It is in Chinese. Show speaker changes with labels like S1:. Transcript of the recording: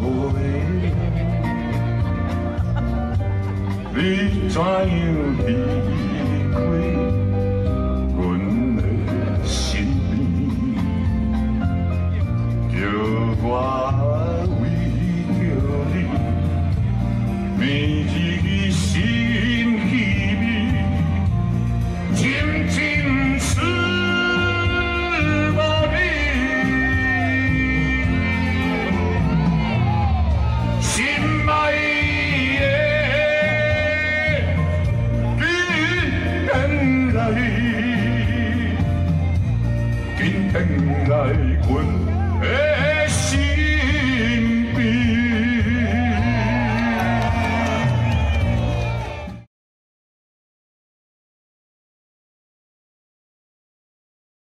S1: 我为。你怎样有开阮的心里有话的，紧回来，紧回来，阮的。